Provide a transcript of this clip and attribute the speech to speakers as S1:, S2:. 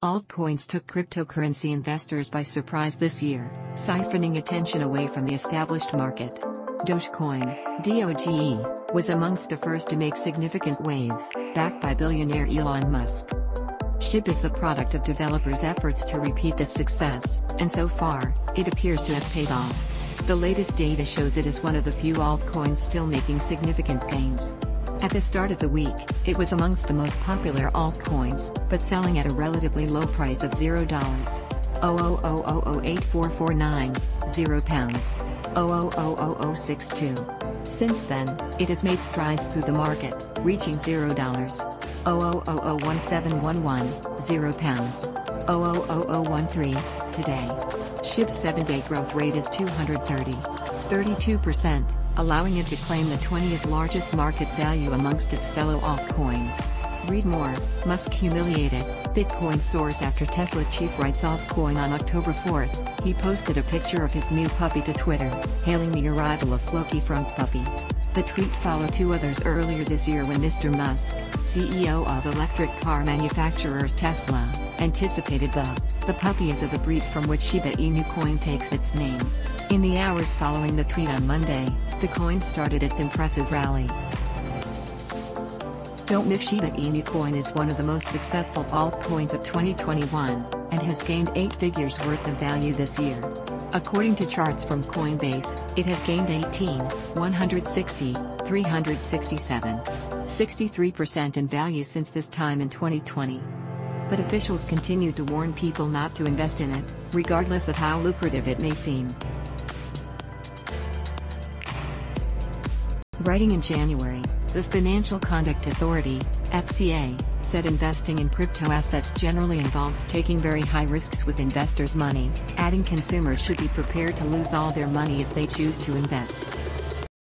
S1: Altcoins took cryptocurrency investors by surprise this year, siphoning attention away from the established market. Dogecoin, DOGE, was amongst the first to make significant waves, backed by billionaire Elon Musk. SHIB is the product of developers' efforts to repeat this success, and so far, it appears to have paid off. The latest data shows it is one of the few altcoins still making significant gains. At the start of the week, it was amongst the most popular altcoins, but selling at a relatively low price of $0. 000008449, 0 pounds. 0000062. Since then, it has made strides through the market, reaching $0. 0001711, 0 pounds. 00013, today. SHIB's 7-day growth rate is 230. 32% allowing it to claim the 20th largest market value amongst its fellow altcoins. Read more, Musk humiliated, Bitcoin soars after Tesla chief writes off coin on October 4. He posted a picture of his new puppy to Twitter, hailing the arrival of Floki Frog Puppy. The tweet followed two others earlier this year when Mr. Musk, CEO of electric car manufacturers Tesla, anticipated the, the puppy is of the breed from which Shiba Inu coin takes its name. In the hours following the tweet on Monday, the coin started its impressive rally. Don't miss Shiba Inu coin is one of the most successful altcoins of 2021, and has gained 8 figures worth of value this year. According to charts from Coinbase, it has gained 18, 160, 367, 63% in value since this time in 2020. But officials continue to warn people not to invest in it, regardless of how lucrative it may seem. Writing in January, the Financial Conduct Authority, FCA, said investing in crypto assets generally involves taking very high risks with investors' money, adding consumers should be prepared to lose all their money if they choose to invest.